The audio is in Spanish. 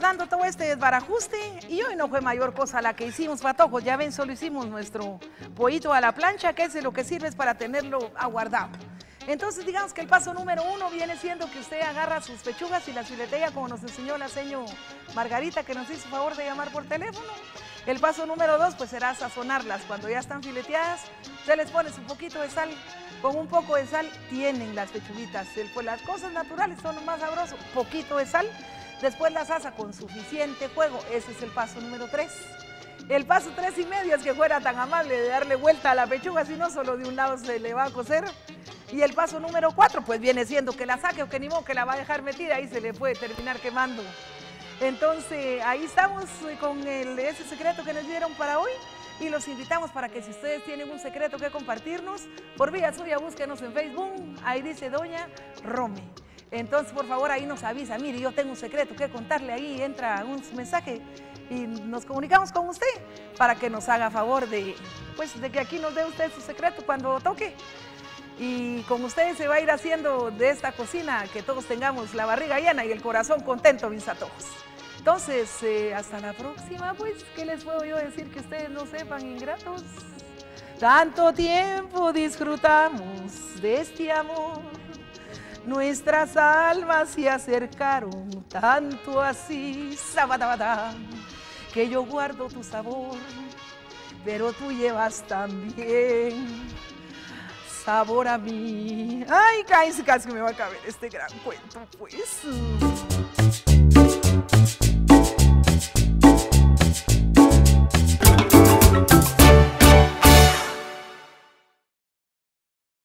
dando todo este desbarajuste y hoy no fue mayor cosa la que hicimos, patojos. Ya ven, solo hicimos nuestro pollito a la plancha, que es lo que sirve para tenerlo aguardado. Entonces, digamos que el paso número uno viene siendo que usted agarra sus pechugas y las filetea como nos enseñó la seño Margarita, que nos hizo favor de llamar por teléfono. El paso número dos, pues será sazonarlas. Cuando ya están fileteadas, usted les pones un poquito de sal. Con un poco de sal tienen las pechuguitas. Pues las cosas naturales son más sabroso. Poquito de sal. Después las asa con suficiente fuego. Ese es el paso número tres. El paso tres y medio es que fuera tan amable de darle vuelta a la pechuga, si no solo de un lado se le va a cocer. Y el paso número cuatro, pues viene siendo que la saque o que ni modo que la va a dejar metida, ahí se le puede terminar quemando. Entonces, ahí estamos con ese secreto que nos dieron para hoy y los invitamos para que si ustedes tienen un secreto que compartirnos, por vía suya búsquenos en Facebook, ahí dice Doña Rome. Entonces, por favor, ahí nos avisa, mire, yo tengo un secreto que contarle, ahí entra un mensaje y nos comunicamos con usted para que nos haga favor de, pues, de que aquí nos dé usted su secreto cuando toque. Y con ustedes se va a ir haciendo de esta cocina que todos tengamos la barriga llena y el corazón contento, mis atojos. Entonces, eh, hasta la próxima, pues, ¿qué les puedo yo decir que ustedes no sepan, ingratos? Tanto tiempo disfrutamos de este amor, nuestras almas se acercaron tanto así, sabatabata, que yo guardo tu sabor, pero tú llevas también sabor a mí. Ay, casi, casi me va a caber este gran cuento, pues.